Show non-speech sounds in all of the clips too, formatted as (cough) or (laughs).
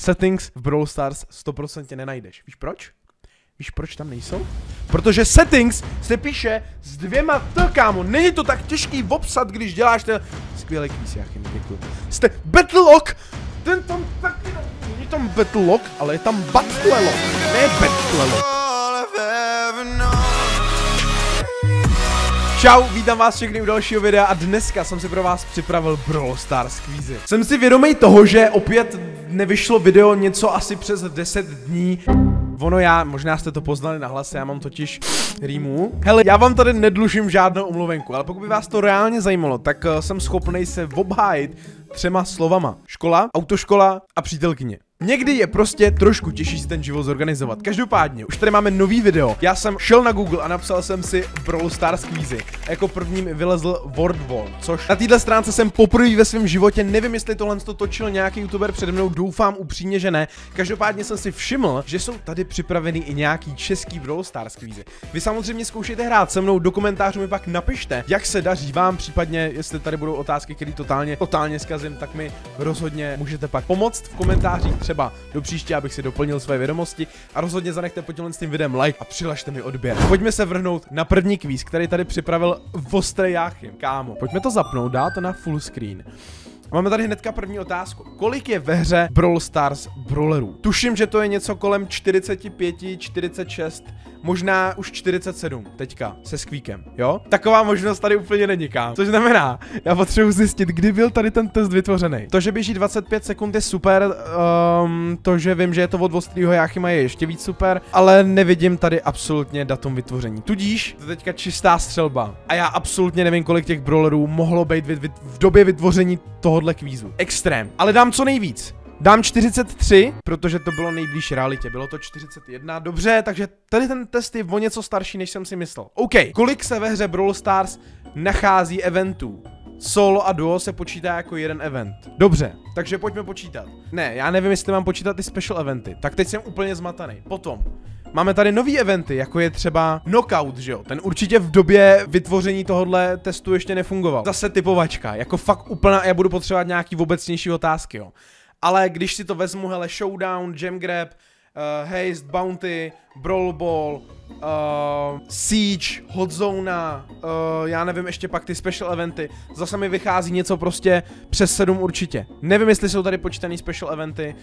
settings v Brawl Stars 100% nenajdeš. Víš proč? Víš proč tam nejsou? Protože settings se píše s dvěma T, kámo. Není to tak těžký obsat, když děláš ten skvělý kvíz, já děkuji. Jste Battlelock, ten tam taky není tam Battlelock, ale je tam Battlelog, ne Battlelog. Čau, vítám vás všechny u dalšího videa a dneska jsem si pro vás připravil Brawl Stars kvízy. Jsem si vědomý toho, že opět nevyšlo video něco asi přes 10 dní. Ono já, možná jste to poznali na hlase, já mám totiž rýmu. Hele, já vám tady nedlužím žádnou omluvenku, ale pokud by vás to reálně zajímalo, tak uh, jsem schopný se obhájit třema slovama. Škola, autoškola a přítelkyně. Někdy je prostě trošku těžší si ten život zorganizovat. Každopádně, už tady máme nový video. Já jsem šel na Google a napsal jsem si Brawl Stars kvízy. Jako prvním vylezl Wordwall, což na této stránce jsem poprvé ve svém životě, nevím jestli tohle to točil nějaký youtuber přede mnou, doufám upřímně, že ne. Každopádně jsem si všiml, že jsou tady připraveny i nějaký český Brawl Stars kvízy. Vy samozřejmě zkoušejte hrát se mnou, do komentářů mi pak napište, jak se daří vám, případně jestli tady budou otázky, které totálně, totálně zkazím, tak mi rozhodně můžete pak pomoct v komentářích třeba do příště, abych si doplnil své vědomosti a rozhodně zanechte pod s tím videem like a přilažte mi odběr. Pojďme se vrhnout na první kvíz, který tady připravil Vostre Jáchym. Kámo, pojďme to zapnout, dá to na full screen. Máme tady hnedka první otázku. Kolik je ve hře Brawl Stars brawlerů? Tuším, že to je něco kolem 45, 46, možná už 47 teďka se skvíkem, jo? Taková možnost tady úplně není, kam. Což znamená, já potřebuji zjistit, kdy byl tady ten test vytvořený. To, že běží 25 sekund je super, um, to, že vím, že je to od Vostrýho Jáchyma je ještě víc super, ale nevidím tady absolutně datum vytvoření. Tudíž to teďka čistá střelba. A já absolutně nevím, kolik těch brawlerů mohlo být v době vytvoření tohohle kvízu. Extrém. Ale dám co nejvíc. Dám 43, protože to bylo nejblíž realitě. Bylo to 41. Dobře, takže tady ten test je o něco starší, než jsem si myslel. OK, kolik se ve hře Brawl Stars nachází eventů? Solo a duo se počítá jako jeden event. Dobře, takže pojďme počítat. Ne, já nevím, jestli mám počítat ty special eventy. Tak teď jsem úplně zmatený. Potom, Máme tady nový eventy, jako je třeba Knockout, že jo? Ten určitě v době vytvoření tohohle testu ještě nefungoval. Zase typovačka, jako fakt úplná, já budu potřebovat nějaký obecnější otázky, jo ale když si to vezmu, hele, Showdown, Jam Grab, uh, Haste, Bounty, Brawl Ball, uh, Siege, Hot Zona, uh, já nevím, ještě pak ty special eventy, zase mi vychází něco prostě přes 7 určitě. Nevím, jestli jsou tady počítaný special eventy,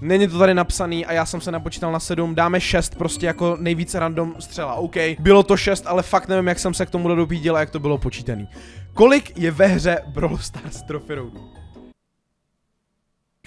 Není to tady napsaný a já jsem se napočítal na 7, dáme 6 prostě jako nejvíce random střela, OK. Bylo to 6, ale fakt nevím, jak jsem se k tomu dopídil a jak to bylo počítaný. Kolik je ve hře Brawl Stars Trophy Roadu?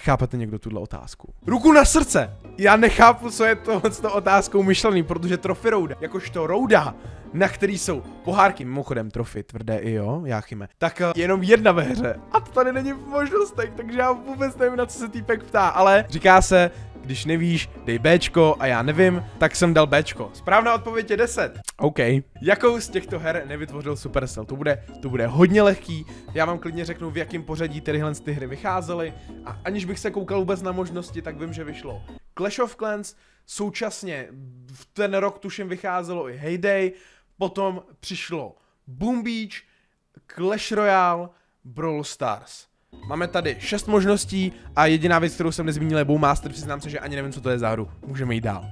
Chápete někdo tuhle otázku? Ruku na srdce! Já nechápu, co je to s tou otázkou myšlený, protože trofy rouda, jakožto rouda, na který jsou pohárky, mimochodem trofy, tvrdé i jo, Jáchyme, tak uh, jenom jedna ve hře. A to tady není v možnostech, takže já vůbec nevím, na co se týpek ptá, ale říká se, když nevíš, dej Bčko a já nevím, tak jsem dal Bčko. Správná odpověď je 10. OK. Jakou z těchto her nevytvořil Supercell? To bude, to bude hodně lehký. Já vám klidně řeknu, v jakém pořadí tyhle ty hry vycházely. A aniž bych se koukal vůbec na možnosti, tak vím, že vyšlo Clash of Clans, současně v ten rok tuším vycházelo i Heyday, potom přišlo Boom Beach, Clash Royale, Brawl Stars. Máme tady šest možností a jediná věc, kterou jsem nezmínil, je Bowmaster. Přiznám se, že ani nevím, co to je za hru. Můžeme jít dál.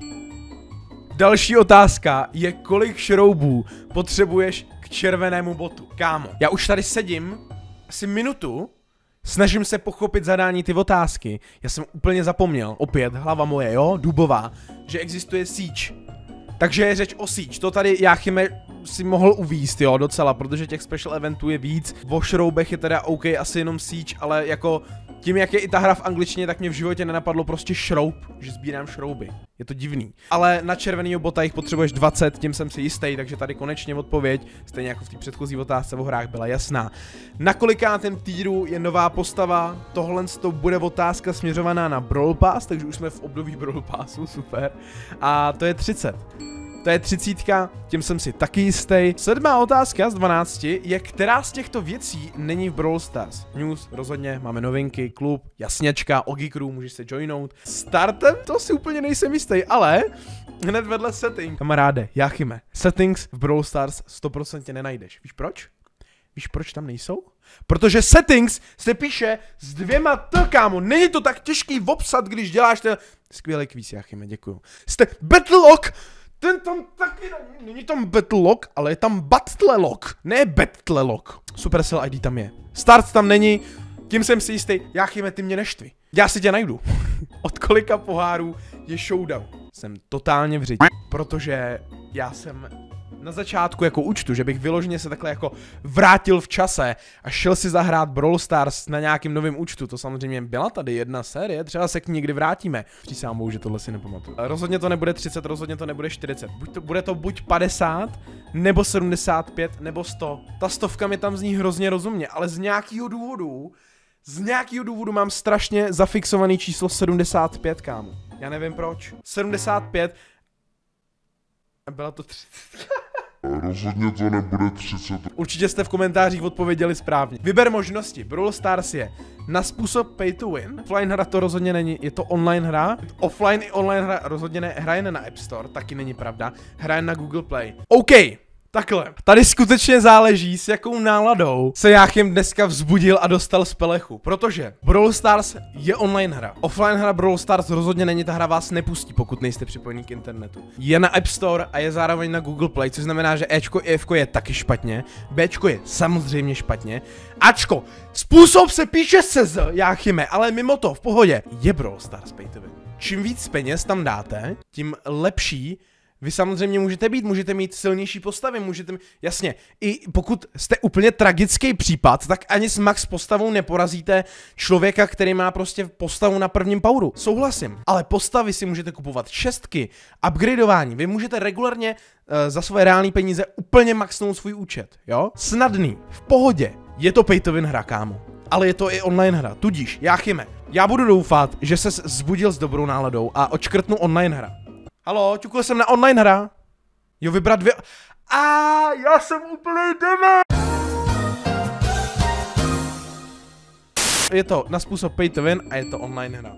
Další otázka je, kolik šroubů potřebuješ k červenému botu. Kámo, já už tady sedím asi minutu, snažím se pochopit zadání ty otázky. Já jsem úplně zapomněl, opět, hlava moje, jo, dubová, že existuje síč. Takže je řeč o síč. To tady Jáchyme si mohl uvíst, jo, docela, protože těch special eventů je víc. Vo šroubech je teda OK, asi jenom síč, ale jako tím, jak je i ta hra v angličtině, tak mě v životě nenapadlo prostě šroub, že sbírám šrouby. Je to divný. Ale na červený bota jich potřebuješ 20, tím jsem si jistý, takže tady konečně odpověď, stejně jako v té předchozí otázce o hrách byla jasná. Na kolikátém týru je nová postava? Tohle to bude otázka směřovaná na Brawl Pass, takže už jsme v období Brawl Passu, super. A to je 30. To je třicítka, tím jsem si taky jistý. Sedmá otázka z 12 je, která z těchto věcí není v Brawl Stars. News, rozhodně, máme novinky, klub, jasněčka, Ogi Crew, můžeš se joinout. Startem to si úplně nejsem jistý, ale hned vedle setting. Kamaráde, Jachime, settings v Brawl Stars 100% nenajdeš. Víš proč? Víš, proč tam nejsou? Protože settings se píše s dvěma T, kámo. Není to tak těžký obsat, když děláš ten... Skvělý kvíz, Jachime, děkuju. Jste Battlelog! Ten tam taky není, není tam Battlelog, ale je tam Battlelog, ne Battlelog. Supercell ID tam je. Start tam není, tím jsem si jistý, Jachime, ty mě neštvi. Já si tě najdu. (laughs) Od kolika pohárů je showdown? Jsem totálně v řiď, protože já jsem na začátku jako účtu, že bych vyloženě se takhle jako vrátil v čase a šel si zahrát Brawl Stars na nějakým novém účtu. To samozřejmě byla tady jedna série, třeba se k ní někdy vrátíme. Přísám bohu, že tohle si nepamatuju. Rozhodně to nebude 30, rozhodně to nebude 40. Buď to, bude to buď 50, nebo 75, nebo 100. Ta stovka mi tam zní hrozně rozumně, ale z nějakého důvodu, z nějakého důvodu mám strašně zafixovaný číslo 75, kámo. Já nevím proč. 75 byla to 30. Rozhodně to nebude 30. Určitě jste v komentářích odpověděli správně. Vyber možnosti. Brawl Stars je na způsob pay to win. Offline hra to rozhodně není, je to online hra. Offline i online hra rozhodně ne, hraje na App Store, taky není pravda. Hraje na Google Play. OK, Takhle, tady skutečně záleží, s jakou náladou se Jáchym dneska vzbudil a dostal z pelechu, protože Brawl Stars je online hra. Offline hra Brawl Stars rozhodně není, ta hra vás nepustí, pokud nejste připojení k internetu. Je na App Store a je zároveň na Google Play, což znamená, že Ečko i Fko je taky špatně, Bčko je samozřejmě špatně, Ačko, způsob se píše se z, Jáchyme, ale mimo to, v pohodě, je Brawl Stars pay to win. Čím víc peněz tam dáte, tím lepší vy samozřejmě můžete být, můžete mít silnější postavy, můžete mít, jasně, i pokud jste úplně tragický případ, tak ani s max postavou neporazíte člověka, který má prostě postavu na prvním poweru. Souhlasím, ale postavy si můžete kupovat šestky, upgradeování, vy můžete regulárně uh, za svoje reální peníze úplně maxnout svůj účet, jo? Snadný, v pohodě, je to pay to win hra, kámo. Ale je to i online hra, tudíž, já chyme. Já budu doufat, že se zbudil s dobrou náladou a očkrtnu online hra. Halo, ťukl jsem na online hra. Jo, vybrat dvě... A já jsem úplný deme. Je to na způsob pay to win a je to online hra.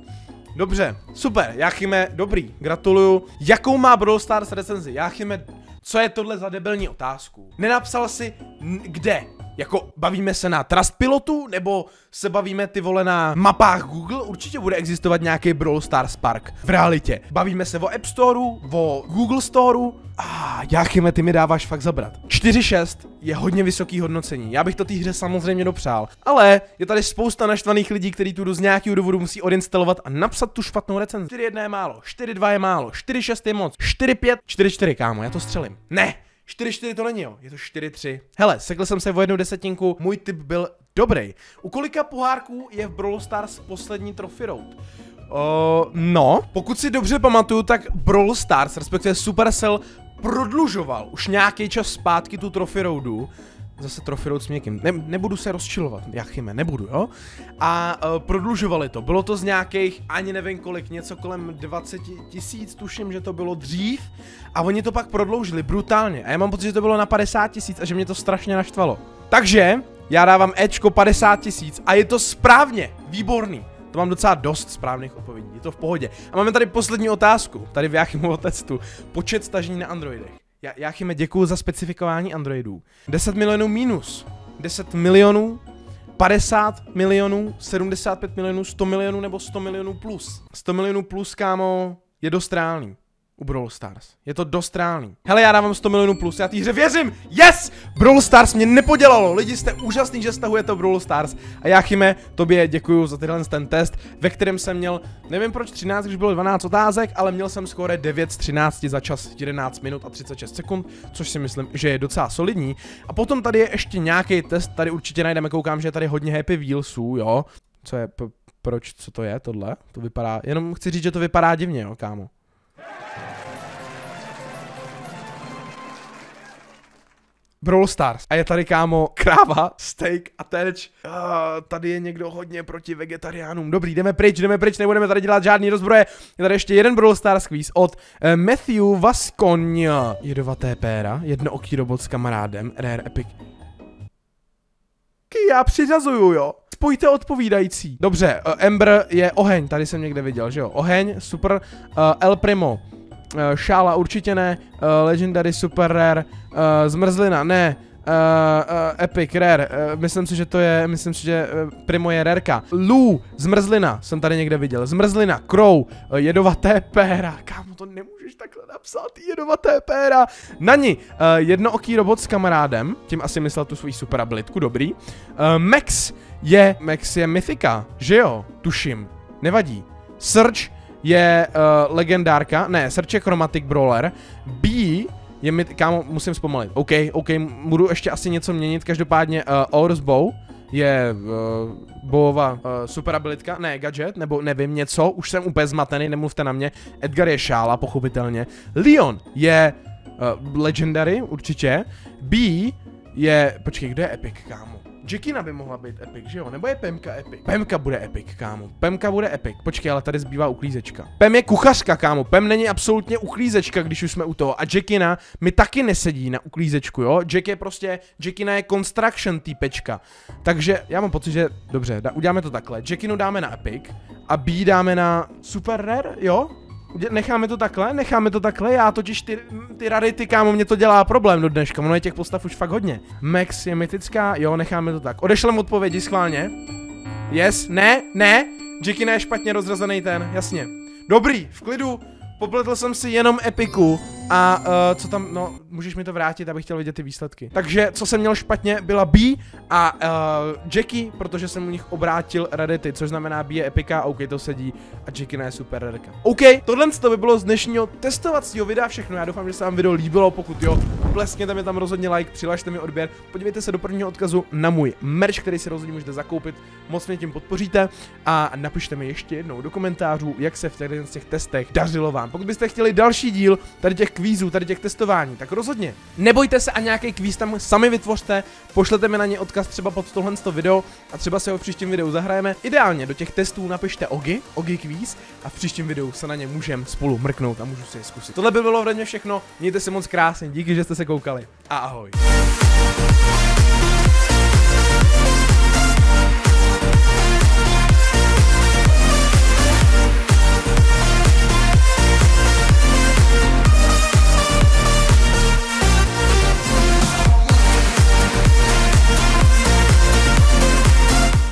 Dobře, super, Jachime, dobrý, gratuluju. Jakou má Brawl Stars recenzi? Jachime, co je tohle za debilní otázku? Nenapsal si kde? Jako bavíme se na Trust Pilotu, nebo se bavíme ty vole na mapách Google? Určitě bude existovat nějaký Brawl Stars Park v realitě. Bavíme se o App Storeu, o Google Storeu. A ah, Jáchyme, ty mi dáváš fakt zabrat. 4.6 je hodně vysoký hodnocení. Já bych to té hře samozřejmě dopřál. Ale je tady spousta naštvaných lidí, kteří tu z nějakého důvodu musí odinstalovat a napsat tu špatnou recenzi. 4.1 je málo, 4.2 je málo, 4.6 je moc, 4.5, 4.4 kámo, já to střelím. Ne, 4-4 to není jo, je to 4-3. Hele, sekl jsem se o jednu desetinku, můj tip byl dobrý. U kolika pohárků je v Brawl Stars poslední Trophy Road? Uh, no, pokud si dobře pamatuju, tak Brawl Stars, respektive Supercell, prodlužoval už nějaký čas zpátky tu Trophy Roadu zase trofirovat s někým. Ne, nebudu se rozčilovat, Jachime, nebudu, jo? A uh, prodlužovali to. Bylo to z nějakých, ani nevím kolik, něco kolem 20 tisíc, tuším, že to bylo dřív. A oni to pak prodloužili brutálně. A já mám pocit, že to bylo na 50 tisíc a že mě to strašně naštvalo. Takže, já dávám Ečko 50 tisíc a je to správně, výborný. To mám docela dost správných odpovědí, je to v pohodě. A máme tady poslední otázku, tady v Jachimu testu. Počet stažení na Androidech. Já, já chyme děkuju za specifikování Androidů. 10 milionů minus. 10 milionů 50 milionů, 75 milionů, 100 milionů nebo 100 milionů plus. 100 milionů plus, kámo, je dost reálný u Brawl Stars. Je to dost reálný. Hele, já dávám 100 milionů plus, já té hře věřím! Yes! Brawl Stars mě nepodělalo, lidi jste úžasný, že stahujete Brawl Stars. A já Chyme, tobě děkuju za tenhle ten test, ve kterém jsem měl, nevím proč 13, když bylo 12 otázek, ale měl jsem skoro 9 z 13 za čas 11 minut a 36 sekund, což si myslím, že je docela solidní. A potom tady je ještě nějaký test, tady určitě najdeme, koukám, že je tady hodně Happy Wheelsů, jo. Co je, proč, co to je, tohle? To vypadá, jenom chci říct, že to vypadá divně, jo, kámo. Brawl Stars. A je tady, kámo, kráva, steak a teč. Uh, tady je někdo hodně proti vegetariánům. Dobrý, jdeme pryč, jdeme pryč, nebudeme tady dělat žádný rozbroje. Je tady ještě jeden Brawl Stars quiz od uh, Matthew Vasconia. Jedovaté péra, jednooký robot s kamarádem, Rare Epic. Já přiřazuju, jo. Spojte odpovídající. Dobře, uh, Ember je oheň, tady jsem někde viděl, že jo. Oheň, super. Uh, El Primo. Uh, šála určitě ne, uh, Legendary Super Rare, uh, Zmrzlina ne, uh, Epic, Rare, uh, myslím si, že to je, myslím si, že uh, Primo je Rareka. Lu, Zmrzlina, jsem tady někde viděl. Zmrzlina, Crow, uh, jedovaté péra. Kámo, to nemůžeš takhle napsat, jedovaté péra. Nani, uh, jednooký robot s kamarádem, tím asi myslel tu svoji super abilitku, dobrý. Uh, Max je, Max je mythika, že jo, tuším, nevadí. Search je uh, legendárka, ne, je chromatic brawler. B je mi, kámo, musím zpomalit. OK, OK, budu ještě asi něco měnit, každopádně uh, Aurus Bow je uh, bojová uh, super abilitka, ne, gadget, nebo nevím, něco, už jsem úplně zmatený, nemluvte na mě. Edgar je šála, pochopitelně. Leon je uh, legendary, určitě. B je, počkej, kde je Epic, kámo? Jackina by mohla být epic, že jo? Nebo je Pemka epic? Pemka bude epic, kámo. Pemka bude epic. Počkej, ale tady zbývá uklízečka. Pem je kuchařka, kámo. Pem není absolutně uklízečka, když už jsme u toho. A Jackina mi taky nesedí na uklízečku, jo? Jack je prostě, Jackina je construction týpečka. Takže já mám pocit, že dobře, da, uděláme to takhle. Jackinu dáme na epic a B dáme na super rare, jo? Necháme to takhle? Necháme to takhle? Já totiž ty, ty rarity, kámo, mě to dělá problém do dneška. Ono je těch postav už fakt hodně. Max je mytická, jo, necháme to tak. Odešlem odpovědi schválně. Yes, ne, ne. Jackie je špatně rozrazený ten, jasně. Dobrý, v klidu. Popletl jsem si jenom epiku a uh, co tam, no, můžeš mi to vrátit, abych chtěl vidět ty výsledky. Takže, co jsem měl špatně, byla B a uh, Jackie, protože jsem u nich obrátil Reddity, což znamená B je epika, OK, to sedí a Jackie je super Redika. OK, tohle to by bylo z dnešního testovacího videa všechno, já doufám, že se vám video líbilo, pokud jo, pleskněte mi tam rozhodně like, přihlašte mi odběr, podívejte se do prvního odkazu na můj merch, který si rozhodně můžete zakoupit, moc mě tím podpoříte a napište mi ještě jednou do komentářů, jak se v těch testech dařilo vám. Pokud byste chtěli další díl tady těch kvízů, tady těch testování, tak rozhodně nebojte se a nějaký kvíz tam sami vytvořte, pošlete mi na ně odkaz třeba pod tohle video a třeba se ho v příštím videu zahrajeme. Ideálně do těch testů napište OGI, OGI kvíz a v příštím videu se na ně můžeme spolu mrknout a můžu si je zkusit. Tohle by bylo ode všechno, mějte se moc krásně, díky, že jste se koukali a ahoj.